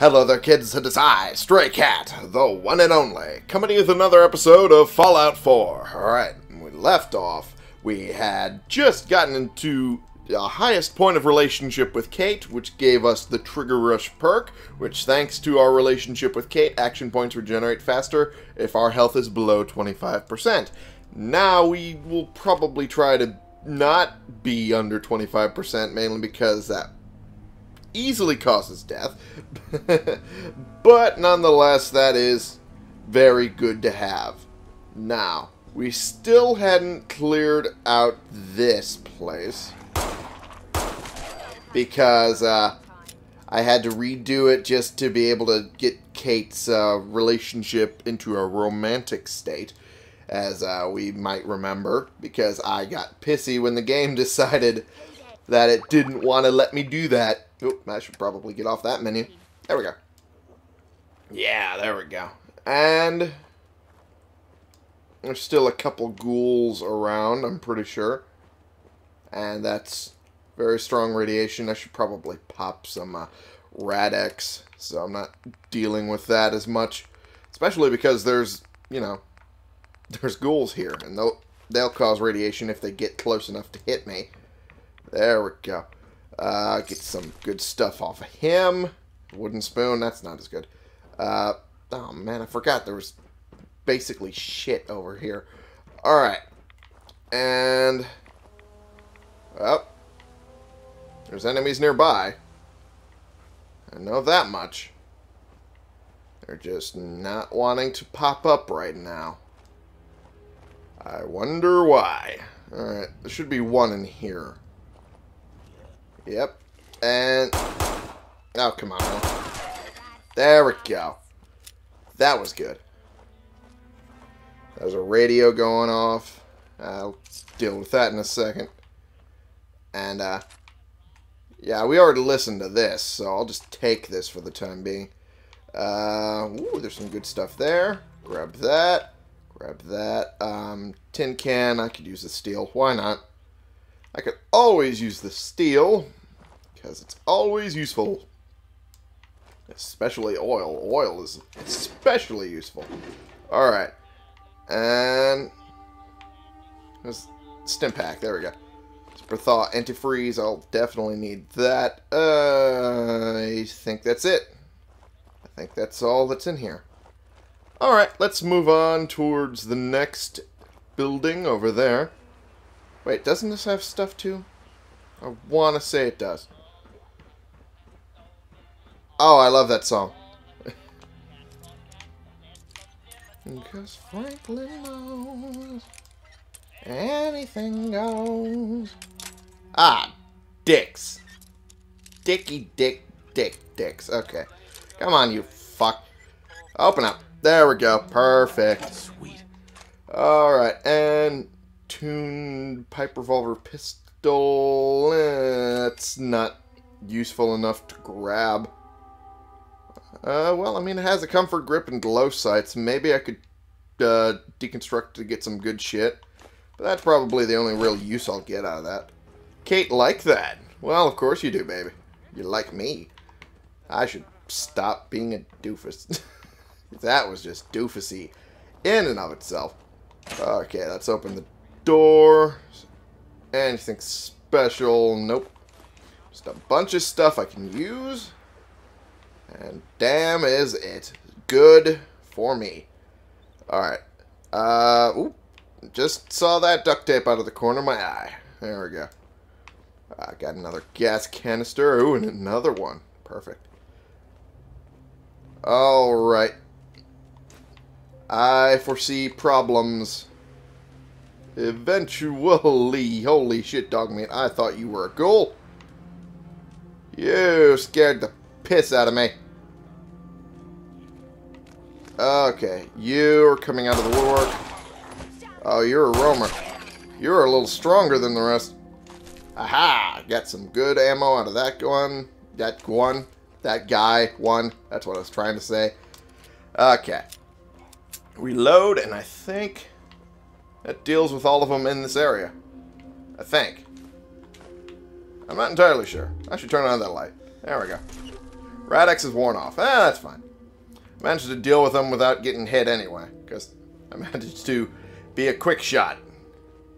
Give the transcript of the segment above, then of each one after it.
Hello there, kids. It is I, Stray Cat, the one and only, coming with another episode of Fallout 4. Alright, we left off, we had just gotten into the highest point of relationship with Kate, which gave us the Trigger Rush perk, which, thanks to our relationship with Kate, action points regenerate faster if our health is below 25%. Now we will probably try to not be under 25%, mainly because that easily causes death. but nonetheless, that is very good to have. Now, we still hadn't cleared out this place. Because uh, I had to redo it just to be able to get Kate's uh, relationship into a romantic state. As uh, we might remember, because I got pissy when the game decided that it didn't want to let me do that. Oop, I should probably get off that menu. There we go. Yeah, there we go. And there's still a couple ghouls around, I'm pretty sure. And that's very strong radiation. I should probably pop some uh, Rad-X, so I'm not dealing with that as much. Especially because there's, you know, there's ghouls here, and they'll, they'll cause radiation if they get close enough to hit me. There we go. Uh, get some good stuff off of him. Wooden spoon, that's not as good. Uh, oh man, I forgot there was basically shit over here. Alright. And... Well, there's enemies nearby. I know that much. They're just not wanting to pop up right now. I wonder why. Alright, there should be one in here. Yep. And... Oh, come on. There we go. That was good. There's a radio going off. I'll deal with that in a second. And, uh... Yeah, we already listened to this, so I'll just take this for the time being. Uh, ooh, there's some good stuff there. Grab that. Grab that. Um, tin can. I could use the steel. Why not? I could always use the steel, because it's always useful. Especially oil. Oil is especially useful. Alright. And... There's Stimpak. There we go. Super Thaw Antifreeze. I'll definitely need that. Uh, I think that's it. I think that's all that's in here. Alright, let's move on towards the next building over there. Wait, doesn't this have stuff too? I want to say it does. Oh, I love that song. Because Franklin knows anything goes. Ah, dicks. Dicky dick dick dicks. Okay. Come on, you fuck. Open up. There we go. Perfect. Sweet. Alright, and tune pipe revolver pistol. It's not useful enough to grab. Uh, well, I mean, it has a comfort grip and glow sights. Maybe I could uh, deconstruct to get some good shit. But that's probably the only real use I'll get out of that. Kate like that. Well, of course you do, baby. You like me. I should stop being a doofus. that was just doofusy in and of itself. Okay, let's open the door. Anything special? Nope. Just a bunch of stuff I can use. And damn is it good for me. Alright. Uh, oop. Just saw that duct tape out of the corner of my eye. There we go. I got another gas canister. Ooh, and another one. Perfect. Alright. I foresee problems. Eventually. Holy shit, Dogmeat. I thought you were a ghoul. You scared the piss out of me. Okay, you're coming out of the woodwork. Oh, you're a roamer. You're a little stronger than the rest. Aha! Got some good ammo out of that one. That one. That guy. One. That's what I was trying to say. Okay. Reload, and I think that deals with all of them in this area. I think. I'm not entirely sure. I should turn on that light. There we go. Rad-X is worn off. Ah, that's fine. Managed to deal with them without getting hit anyway, because I managed to be a quick shot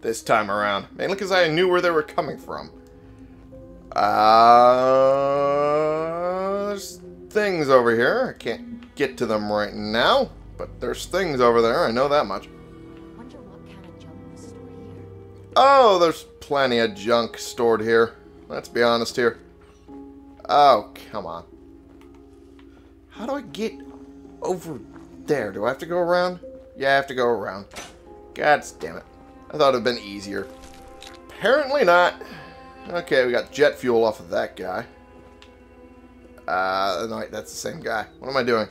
this time around. Mainly because I knew where they were coming from. Uh, there's things over here. I can't get to them right now, but there's things over there. I know that much. Wonder what kind of junk was stored here. Oh, there's plenty of junk stored here. Let's be honest here. Oh, come on. How do I get over there? Do I have to go around? Yeah, I have to go around. God damn it. I thought it'd been easier. Apparently not. Okay, we got jet fuel off of that guy. Uh, no, that's the same guy. What am I doing?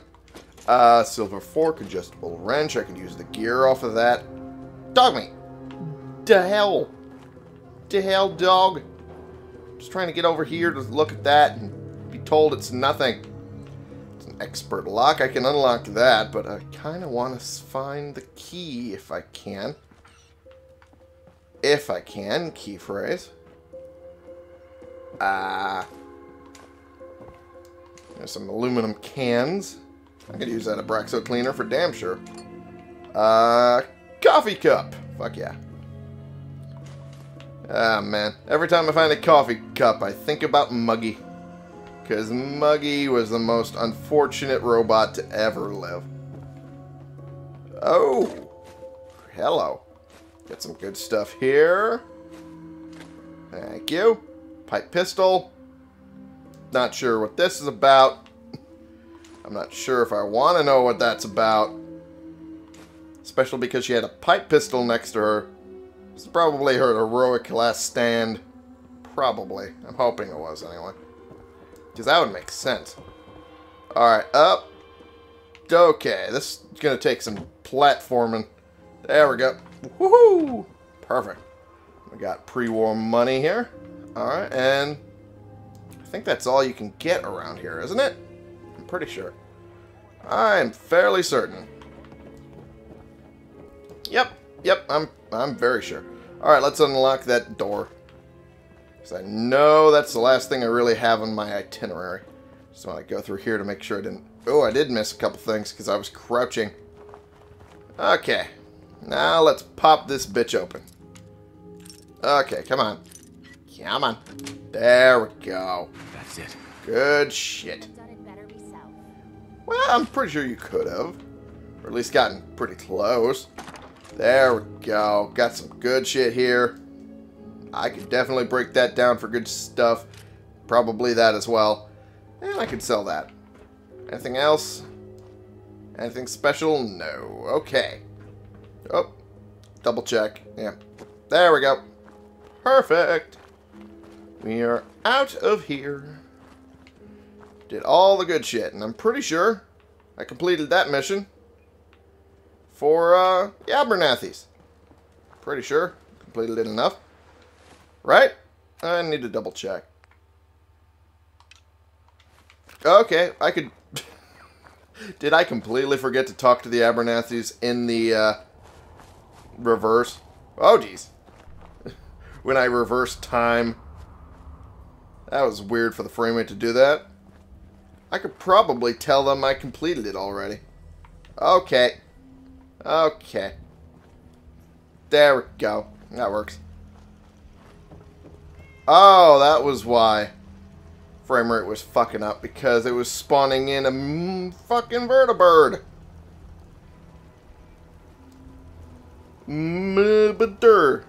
Uh, silver fork, adjustable wrench. I can use the gear off of that. Dogmeat. The hell? The hell, dog? Just trying to get over here to look at that and be told it's nothing. Expert lock. I can unlock that, but I kind of want to find the key if I can. If I can, key phrase. Ah. Uh, there's some aluminum cans. I could use that Abraxo cleaner for damn sure. Uh, coffee cup. Fuck yeah. Ah, man. Every time I find a coffee cup, I think about Muggy. Because Muggy was the most unfortunate robot to ever live. Oh. Hello. Got some good stuff here. Thank you. Pipe pistol. Not sure what this is about. I'm not sure if I want to know what that's about. Especially because she had a pipe pistol next to her. It's probably her heroic last stand. Probably. I'm hoping it was, anyway. Because that would make sense. Alright, up. Okay, this is going to take some platforming. There we go. Woohoo! Perfect. We got pre-war money here. Alright, and I think that's all you can get around here, isn't it? I'm pretty sure. I'm fairly certain. Yep, yep, I'm I'm very sure. Alright, let's unlock that door. Because I know that's the last thing I really have on my itinerary. Just want to go through here to make sure I didn't... Oh, I did miss a couple things because I was crouching. Okay. Now let's pop this bitch open. Okay, come on. Come on. There we go. That's it. Good shit. Done it better myself. Well, I'm pretty sure you could have. Or at least gotten pretty close. There we go. Got some good shit here. I could definitely break that down for good stuff. Probably that as well. And I could sell that. Anything else? Anything special? No. Okay. Oh. Double check. Yeah. There we go. Perfect. We are out of here. Did all the good shit. And I'm pretty sure I completed that mission for uh, the Abernathy's. Pretty sure. Completed it enough. Right? I need to double check. Okay, I could... Did I completely forget to talk to the Abernathy's in the uh, reverse? Oh, jeez. when I reverse time. That was weird for the frame rate to do that. I could probably tell them I completed it already. Okay. Okay. There we go. That works. Oh, that was why frame rate was fucking up because it was spawning in a fucking vertibird. Murder.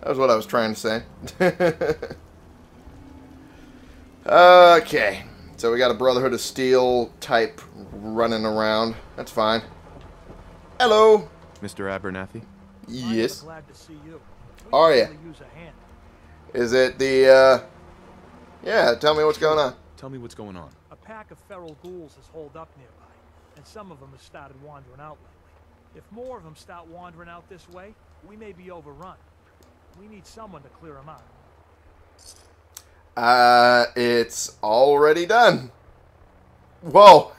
That was what I was trying to say. okay. So we got a Brotherhood of Steel type running around. That's fine. Hello. Mr. Abernathy? Yes. I'm glad to see you. Are ya? Is it the, uh... Yeah, tell me what's going on. Tell me what's going on. A pack of feral ghouls has holed up nearby, and some of them have started wandering out lately. If more of them start wandering out this way, we may be overrun. We need someone to clear them out. Uh, it's already done. Whoa.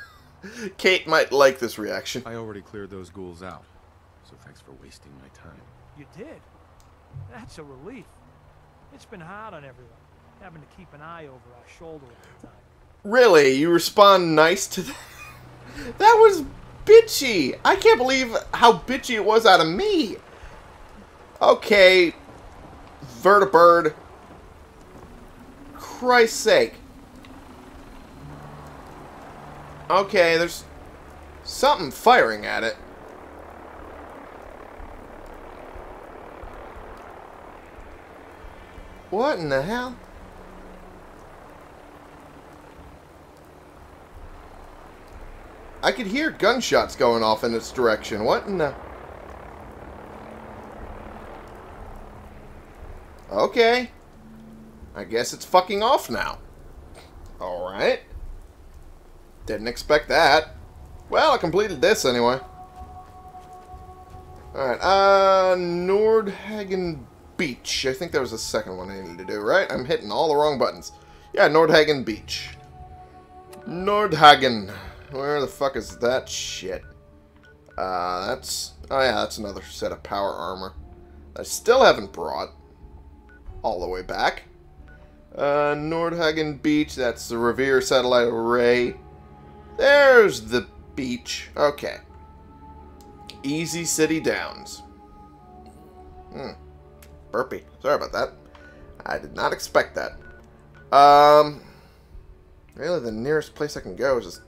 Kate might like this reaction. I already cleared those ghouls out, so thanks for wasting my time. You did? That's a relief. It's been hard on everyone. having to keep an eye over our shoulder all the time. Really? You respond nice to that? That was bitchy. I can't believe how bitchy it was out of me. Okay, Vertibird. Christ's sake. Okay, there's something firing at it. What in the hell? I could hear gunshots going off in this direction. What in the... Okay. I guess it's fucking off now. Alright. Didn't expect that. Well, I completed this anyway. Alright, uh, Nordhagen Beach. I think there was a second one I needed to do, right? I'm hitting all the wrong buttons. Yeah, Nordhagen Beach. Nordhagen. Where the fuck is that shit? Uh, that's... Oh yeah, that's another set of power armor. I still haven't brought all the way back. Uh, Nordhagen Beach, that's the Revere Satellite Array. There's the beach. Okay. Easy City Downs. Hmm. Burpee. Sorry about that. I did not expect that. Um, really, the nearest place I can go is this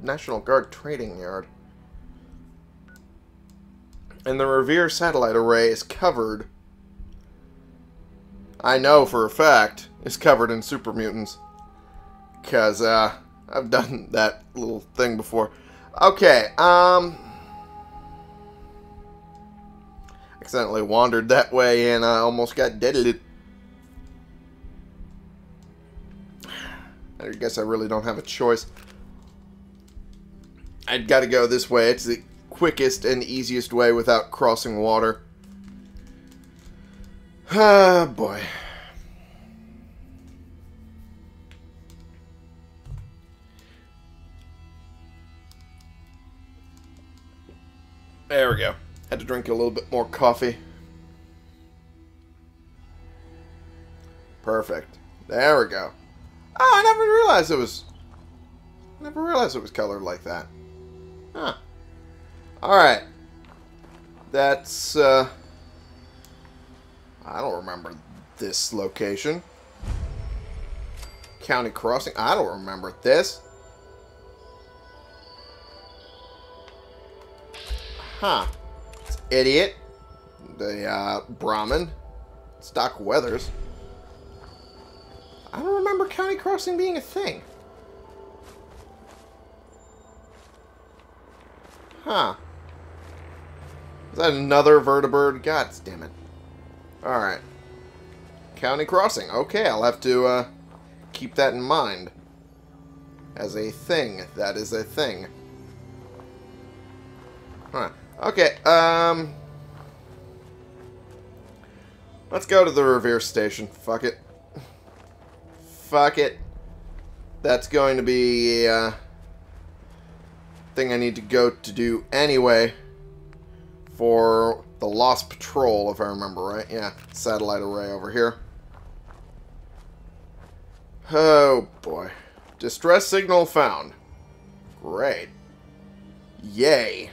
National Guard Trading Yard. And the Revere Satellite Array is covered I know for a fact is covered in super mutants. Because, uh, I've done that little thing before. Okay, um... Accidentally wandered that way and I almost got deaded. I guess I really don't have a choice. I'd got to go this way. It's the quickest and easiest way without crossing water. Ah, boy. There we go. Had to drink a little bit more coffee. Perfect. There we go. Oh, I never realized it was... I never realized it was colored like that. Huh. Alright. That's, uh... I don't remember this location. County Crossing. I don't remember this. Huh. Idiot. The, uh, Brahmin. It's Doc Weathers. I don't remember County Crossing being a thing. Huh. Is that another vertibird? God damn it. Alright. County Crossing. Okay, I'll have to uh, keep that in mind. As a thing. That is a thing. Huh. Okay, um... Let's go to the Revere Station. Fuck it. Fuck it. That's going to be uh, thing I need to go to do anyway for the Lost Patrol, if I remember right. Yeah, satellite array over here. Oh, boy. Distress signal found. Great. Yay.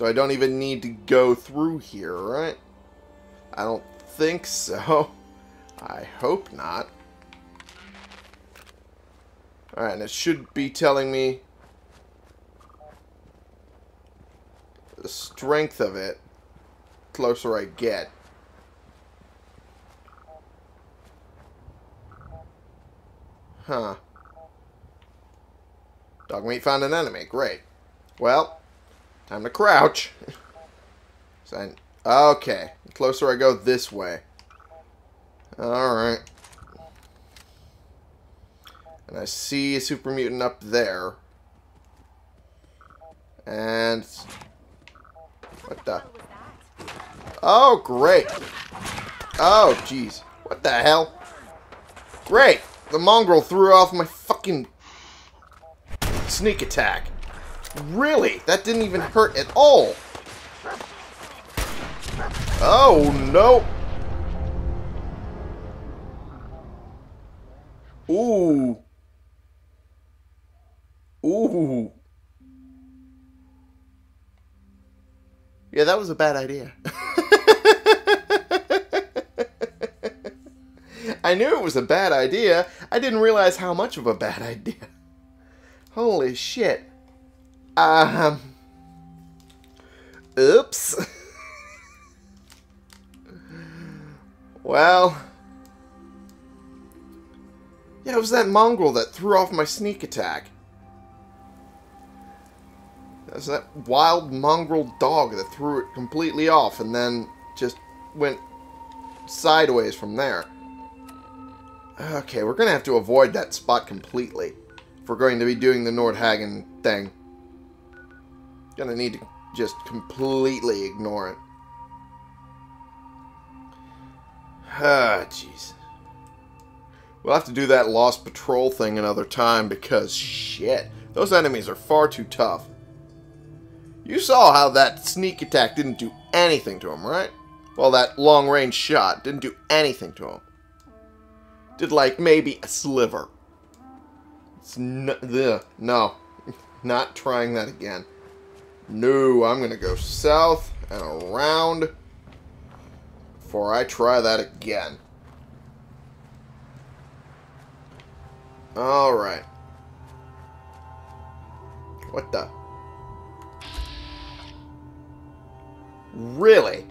So I don't even need to go through here, right? I don't think so. I hope not. Alright, and it should be telling me the strength of it closer I get. Huh. Dogmeat found an enemy. Great. Well, time to crouch. I, okay. The closer I go this way. Alright. And I see a super mutant up there. And... What the... Oh, great. Oh, jeez. What the hell? Great. The mongrel threw off my fucking sneak attack. Really? That didn't even hurt at all. Oh, no. Ooh. Ooh. Yeah, that was a bad idea. I knew it was a bad idea. I didn't realize how much of a bad idea. Holy shit. Um. Oops. well. Yeah, it was that mongrel that threw off my sneak attack. Was that wild mongrel dog that threw it completely off and then just went sideways from there. Okay, we're going to have to avoid that spot completely if we're going to be doing the Nordhagen thing. Gonna need to just completely ignore it. Ah, jeez. We'll have to do that Lost Patrol thing another time because, shit, those enemies are far too tough. You saw how that sneak attack didn't do anything to him, right? Well, that long-range shot didn't do anything to him. Did, like, maybe a sliver. It's no, ugh, no. Not trying that again. No, I'm going to go south and around before I try that again. Alright. What the? Really?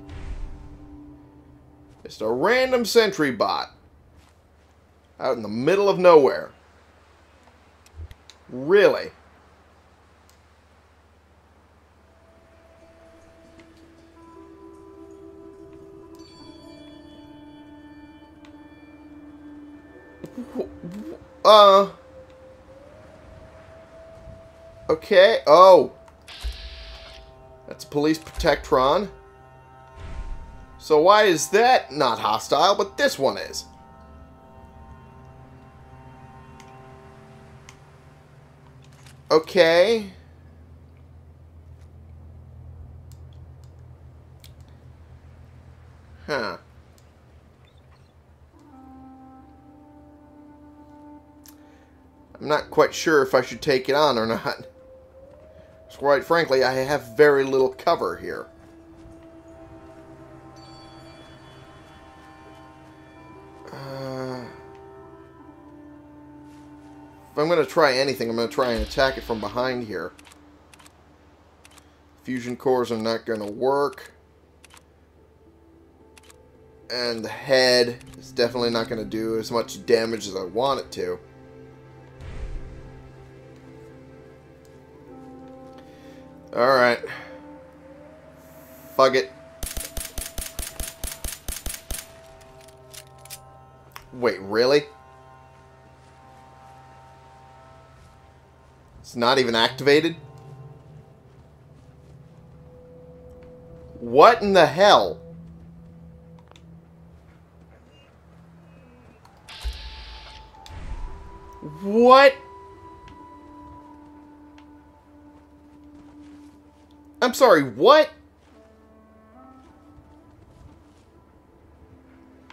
Just a random sentry bot. Out in the middle of nowhere. Really? Uh. Okay. Oh. That's Police Protectron. So why is that not hostile, but this one is? Okay. Huh. I'm not quite sure if I should take it on or not. Quite frankly, I have very little cover here. Uh, if I'm going to try anything, I'm going to try and attack it from behind here. Fusion cores are not going to work. And the head is definitely not going to do as much damage as I want it to. Alright. Fuck it. Wait, really? It's not even activated? What in the hell? What? I'm sorry, what?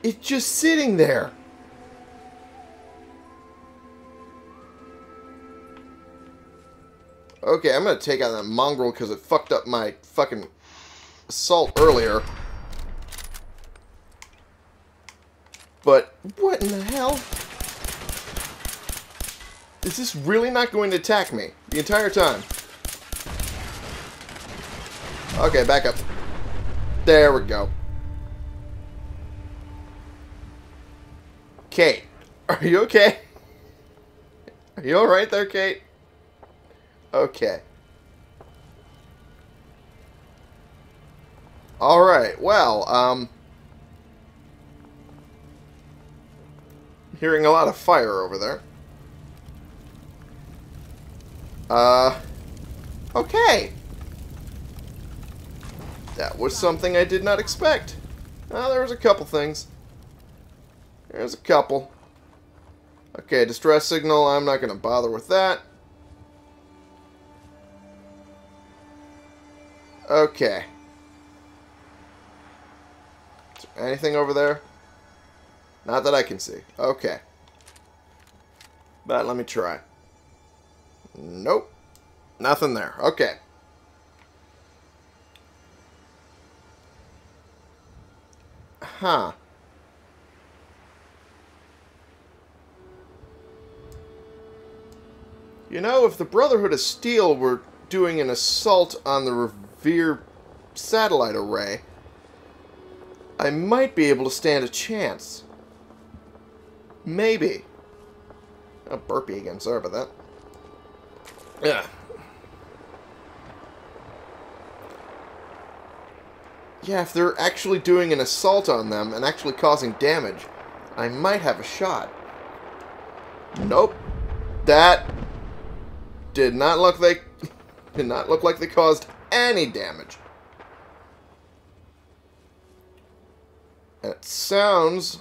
It's just sitting there. Okay, I'm gonna take out that mongrel because it fucked up my fucking assault earlier. But, what in the hell? Is this really not going to attack me the entire time? Okay, back up. There we go. Kate, are you okay? Are you alright there, Kate? Okay. Alright, well, um... Hearing a lot of fire over there. Uh... Okay. That was something I did not expect. Uh, there was a couple things. There's a couple. Okay, distress signal. I'm not going to bother with that. Okay. Anything over there? Not that I can see. Okay. But let me try. Nope. Nothing there. Okay. Huh. You know, if the Brotherhood of Steel were doing an assault on the Revere satellite array, I might be able to stand a chance. Maybe. Oh, burpee again. Sorry about that. Yeah. Yeah, if they're actually doing an assault on them and actually causing damage, I might have a shot. Nope. That did not look like did not look like they caused any damage. And it sounds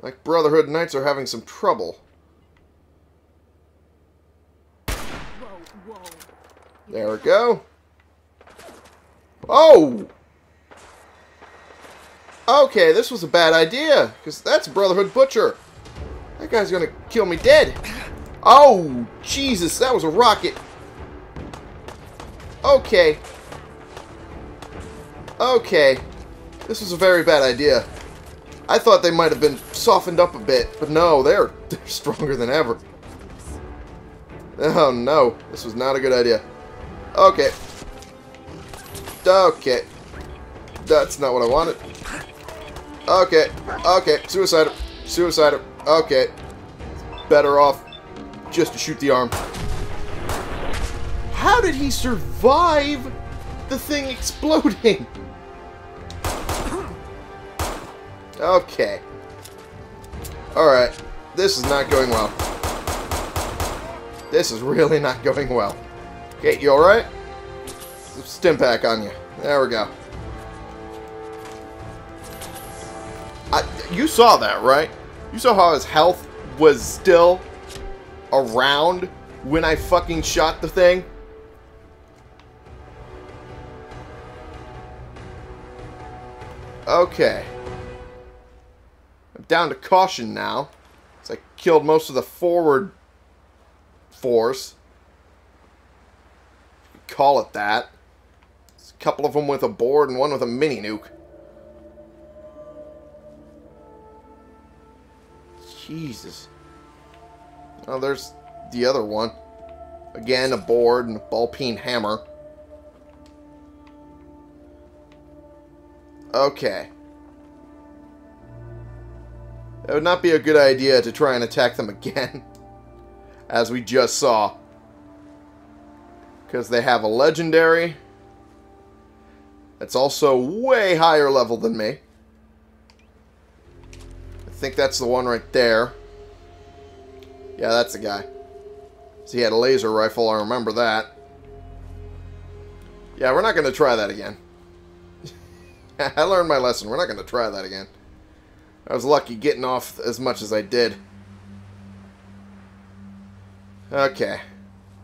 like Brotherhood Knights are having some trouble. There we go. Oh! Okay, this was a bad idea, because that's Brotherhood Butcher. That guy's gonna kill me dead. Oh, Jesus, that was a rocket. Okay. Okay. This was a very bad idea. I thought they might have been softened up a bit, but no, they're, they're stronger than ever. Oh no, this was not a good idea. Okay. Okay. That's not what I wanted. Okay. Okay. Suicide. Suicide. Okay. Better off just to shoot the arm. How did he survive the thing exploding? Okay. Alright. This is not going well. This is really not going well. Okay, you alright? Stimpak on you. There we go. I, you saw that, right? You saw how his health was still around when I fucking shot the thing? Okay. I'm down to caution now. So I killed most of the forward force. Call it that. Couple of them with a board and one with a mini nuke. Jesus. Oh, there's the other one. Again, a board and a ball peen hammer. Okay. It would not be a good idea to try and attack them again. As we just saw. Because they have a legendary. That's also way higher level than me. I think that's the one right there. Yeah, that's the guy. So he had a laser rifle, I remember that. Yeah, we're not going to try that again. I learned my lesson. We're not going to try that again. I was lucky getting off as much as I did. Okay.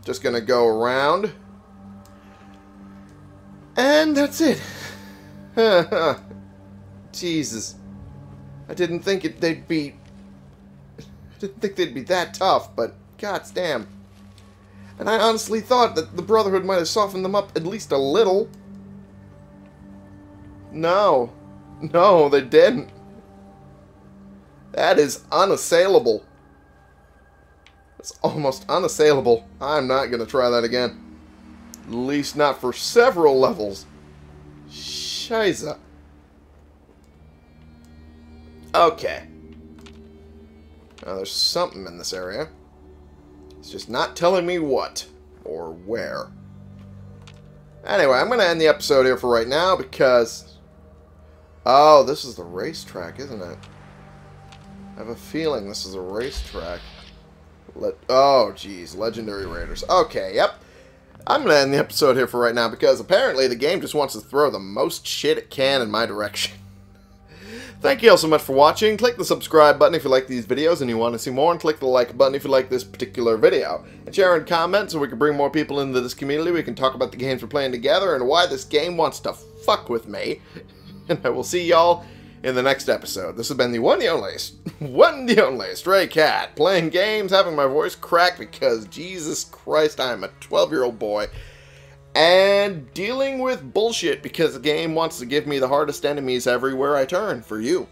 Just going to go around. And that's it. Jesus. I didn't think it, they'd be... I didn't think they'd be that tough, but gods damn. And I honestly thought that the Brotherhood might have softened them up at least a little. No. No, they didn't. That is unassailable. It's almost unassailable. I'm not going to try that again. At least not for several levels. Shiza. Okay. Now there's something in this area. It's just not telling me what or where. Anyway, I'm going to end the episode here for right now because... Oh, this is the racetrack, isn't it? I have a feeling this is a racetrack. Let oh, geez, Legendary Raiders. Okay, yep. I'm going to end the episode here for right now because apparently the game just wants to throw the most shit it can in my direction. Thank you all so much for watching. Click the subscribe button if you like these videos and you want to see more, and click the like button if you like this particular video. And share and comment so we can bring more people into this community. We can talk about the games we're playing together and why this game wants to fuck with me. And I will see y'all in the next episode. This has been the one the only, one the only Stray Cat, playing games, having my voice crack because, Jesus Christ, I am a 12-year-old boy, and dealing with bullshit because the game wants to give me the hardest enemies everywhere I turn for you.